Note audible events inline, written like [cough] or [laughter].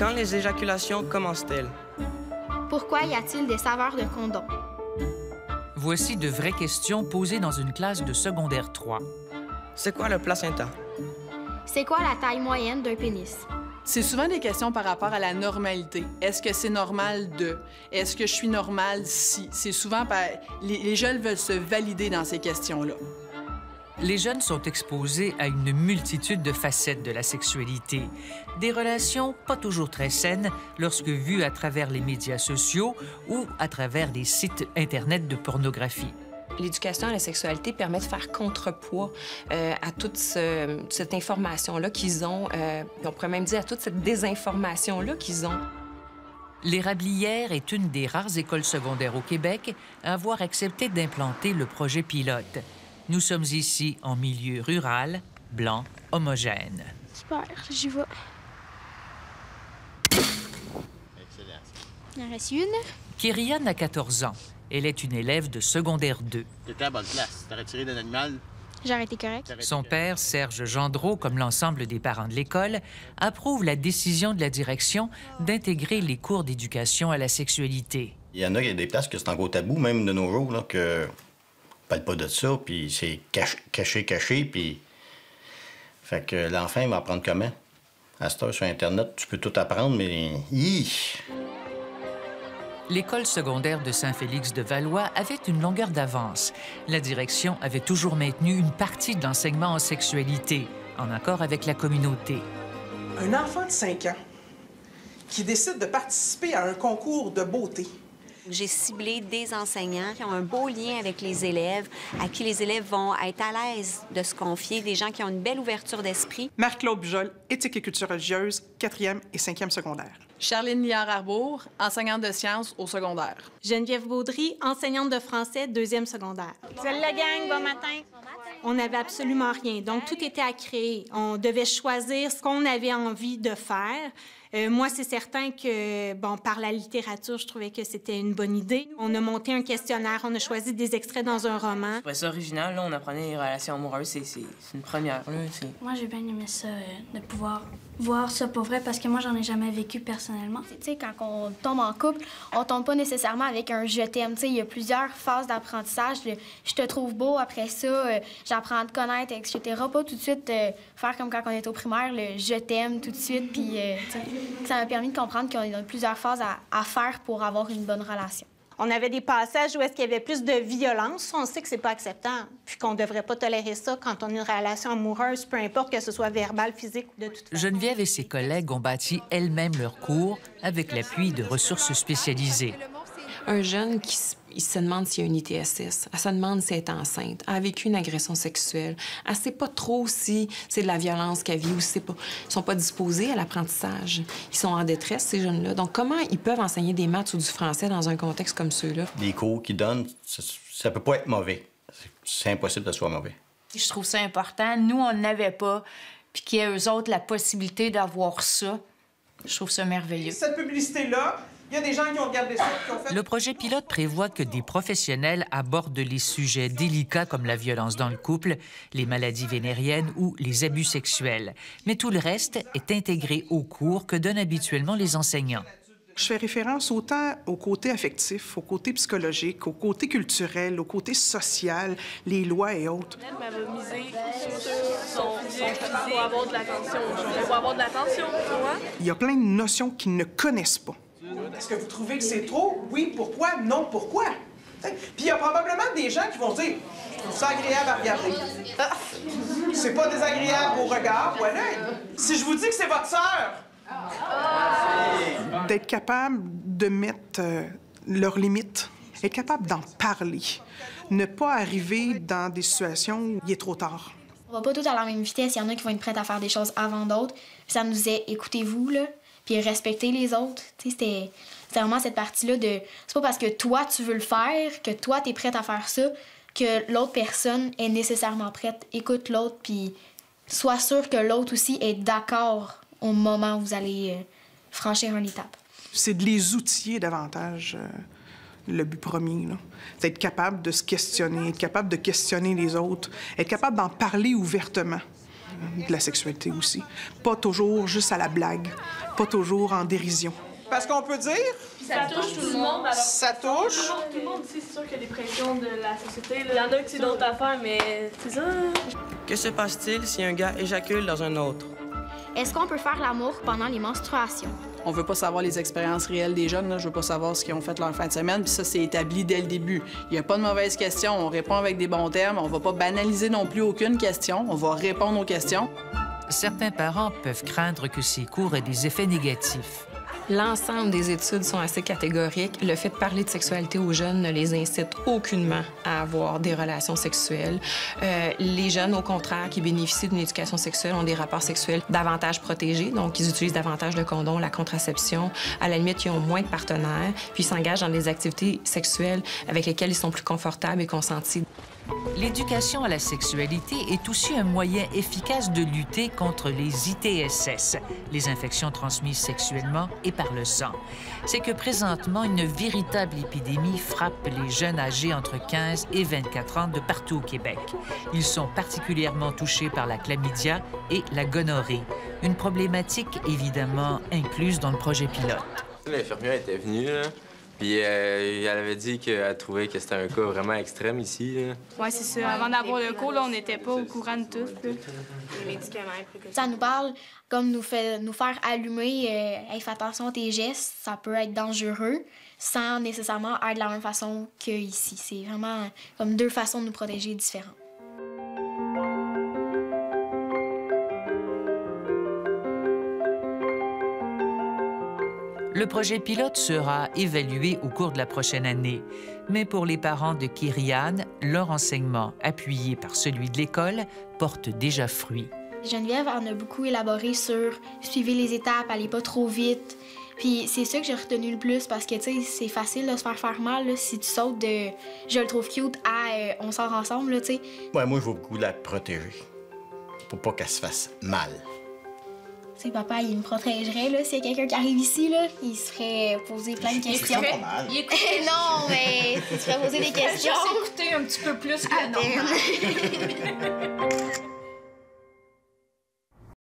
Quand les éjaculations commencent-elles? Pourquoi y a-t-il des saveurs de condom? Voici de vraies questions posées dans une classe de secondaire 3. C'est quoi le placenta? C'est quoi la taille moyenne d'un pénis? C'est souvent des questions par rapport à la normalité. Est-ce que c'est normal de? Est-ce que je suis normal si? C'est souvent par... Les, les jeunes veulent se valider dans ces questions-là. Les jeunes sont exposés à une multitude de facettes de la sexualité. Des relations pas toujours très saines lorsque vues à travers les médias sociaux ou à travers des sites Internet de pornographie. L'éducation à la sexualité permet de faire contrepoids euh, à toute ce- cette information-là qu'ils ont, euh, on pourrait même dire à toute cette désinformation-là qu'ils ont. L'Érablière est une des rares écoles secondaires au Québec à avoir accepté d'implanter le projet pilote. Nous sommes ici en milieu rural, blanc, homogène. Super, j'y vais. Il en reste une. Kyrian a 14 ans. Elle est une élève de secondaire 2. T'étais à bonne place. T'aurais tiré d'un animal? J'ai arrêté correct. Son père, Serge Gendreau, comme l'ensemble des parents de l'école, approuve la décision de la direction d'intégrer les cours d'éducation à la sexualité. Il y en a, il y a des places que c'est encore tabou, même de nos jours, là, que parle pas de ça, puis c'est caché, caché, caché, puis... Fait que l'enfant, il va apprendre comment? À cette heure, sur Internet, tu peux tout apprendre, mais... Hi! L'école secondaire de Saint-Félix de Valois avait une longueur d'avance. La direction avait toujours maintenu une partie de l'enseignement en sexualité, en accord avec la communauté. Un enfant de 5 ans qui décide de participer à un concours de beauté. J'ai ciblé des enseignants qui ont un beau lien avec les élèves, à qui les élèves vont être à l'aise de se confier, des gens qui ont une belle ouverture d'esprit. Marc-Claude Bujol, éthique et culture religieuse, 4e et 5e secondaire. Charline Liard-Arbour, enseignante de sciences au secondaire. Geneviève Baudry, enseignante de français, deuxième secondaire. Salut la gang, bon matin. On n'avait absolument rien, donc tout était à créer. On devait choisir ce qu'on avait envie de faire. Euh, moi, c'est certain que, bon, par la littérature, je trouvais que c'était une bonne idée. On a monté un questionnaire, on a choisi des extraits dans un roman. trouvais ça original, là, on apprenait les relations amoureuses, c'est une première. Là, Moi, j'ai bien aimé ça, euh, de pouvoir voir ça pour vrai, parce que moi, j'en ai jamais vécu personnellement. Tu sais, quand on tombe en couple, on tombe pas nécessairement avec un je t'aime. Tu sais, il y a plusieurs phases d'apprentissage. Je te trouve beau, après ça, euh, j'apprends à te connaître, etc. Pas tout de suite euh, faire comme quand on est au primaire, le je t'aime tout de suite. Puis, euh, tu sais, ça m'a permis de comprendre qu'il y a plusieurs phases à, à faire pour avoir une bonne relation. On avait des passages où est-ce qu'il y avait plus de violence. On sait que c'est pas acceptable, puis qu'on devrait pas tolérer ça quand on a une relation amoureuse, peu importe que ce soit verbal, physique ou de toute façon. Geneviève et ses collègues ont bâti elles-mêmes leurs cours avec l'appui de ressources spécialisées. Un jeune qui il se demande s'il y a une ITSS, elle se demande si elle est enceinte, elle a vécu une agression sexuelle, elle sait pas trop si c'est de la violence qu'elle vit ou si c'est pas... Ils sont pas disposés à l'apprentissage. Ils sont en détresse, ces jeunes-là. Donc, comment ils peuvent enseigner des maths ou du français dans un contexte comme ceux-là? Les cours qu'ils donnent, ça, ça peut pas être mauvais. C'est- C'est impossible que ce soit mauvais. Je trouve ça important. Nous, on n'avait pas, puis qu'il y ait eux autres la possibilité d'avoir ça. Je trouve ça merveilleux. Cette publicité-là, il y a des gens qui ont regardé ça qui ont fait... Le projet pilote prévoit que des professionnels abordent les sujets délicats comme la violence dans le couple, les maladies vénériennes ou les abus sexuels. Mais tout le reste est intégré aux cours que donnent habituellement les enseignants. Je fais référence autant au côté affectif, au côté psychologique, au côté culturel, au côté social, les lois et autres. Il y a plein de notions qu'ils ne connaissent pas. Est-ce que vous trouvez que c'est trop? Oui, pourquoi? Non, pourquoi? Puis il y a probablement des gens qui vont dire Je trouve ça agréable à regarder. Ah, c'est pas désagréable au regard ou à l'œil. Si je vous dis que c'est votre sœur, d'être capable de mettre euh, leurs limites, être capable d'en parler, ne pas arriver dans des situations où il est trop tard. On va pas tous à la même vitesse. Il y en a qui vont être prêts à faire des choses avant d'autres. Puis ça nous est écoutez-vous, là, puis respectez les autres. C'était vraiment cette partie-là de. C'est pas parce que toi, tu veux le faire, que toi, t'es prête à faire ça, que l'autre personne est nécessairement prête. Écoute l'autre, puis sois sûr que l'autre aussi est d'accord au moment où vous allez euh, franchir une étape. C'est de les outiller davantage, euh, le but premier. C'est être capable de se questionner, être capable de questionner les autres, être capable d'en parler ouvertement. De la sexualité aussi. Pas toujours juste à la blague, pas toujours en dérision. Parce qu'on peut dire... Ça touche tout le monde. Alors, ça touche? Tout le monde ici, c'est sûr qu'il y a des pressions de la société. Il y en a qui c'est d'autres affaires, mais c'est ça. Que se passe-t-il si un gars éjacule dans un autre? Est-ce qu'on peut faire l'amour pendant les menstruations? On veut pas savoir les expériences réelles des jeunes. Je veux pas savoir ce qu'ils ont fait leur fin de semaine. Puis ça, c'est établi dès le début. Il n'y a pas de mauvaise question. On répond avec des bons termes. On va pas banaliser non plus aucune question. On va répondre aux questions. Certains parents peuvent craindre que ces cours aient des effets négatifs. L'ensemble des études sont assez catégoriques. Le fait de parler de sexualité aux jeunes ne les incite aucunement à avoir des relations sexuelles. Euh, les jeunes, au contraire, qui bénéficient d'une éducation sexuelle ont des rapports sexuels davantage protégés, donc ils utilisent davantage de condoms, la contraception. À la limite, ils ont moins de partenaires, puis ils s'engagent dans des activités sexuelles avec lesquelles ils sont plus confortables et consentis. L'éducation à la sexualité est aussi un moyen efficace de lutter contre les ITSS, les infections transmises sexuellement et par le sang. C'est que présentement, une véritable épidémie frappe les jeunes âgés entre 15 et 24 ans de partout au Québec. Ils sont particulièrement touchés par la chlamydia et la gonorrhée, une problématique évidemment incluse dans le projet pilote. L'infirmière était venue. Puis euh, elle avait dit qu'elle trouvait que c'était un cas vraiment extrême ici. Oui, c'est ça. Avant d'avoir le cours, là, on n'était pas au courant de tout. Les médicaments, Ça nous parle comme nous, fait, nous faire allumer euh, hey, fais attention à tes gestes, ça peut être dangereux, sans nécessairement être de la même façon qu'ici. C'est vraiment comme deux façons de nous protéger différentes. Le projet pilote sera évalué au cours de la prochaine année. Mais pour les parents de Kyriane, leur enseignement, appuyé par celui de l'école, porte déjà fruit. Geneviève en a beaucoup élaboré sur suivre les étapes, aller pas trop vite. Puis c'est ça que j'ai retenu le plus parce que, tu sais, c'est facile de se faire faire mal si tu sautes de « je le trouve cute » à euh, on sort ensemble », tu sais. Ouais, moi, je veux beaucoup la protéger pour pas qu'elle se fasse mal. Tu sais, papa, il me protégerait, là. S'il y a quelqu'un qui arrive ici, là, il se ferait poser plein de questions. Il écouterait. Il écouterait. [laughs] non, mais il se ferait poser des questions. Juste écouter un petit peu plus que normal. [laughs]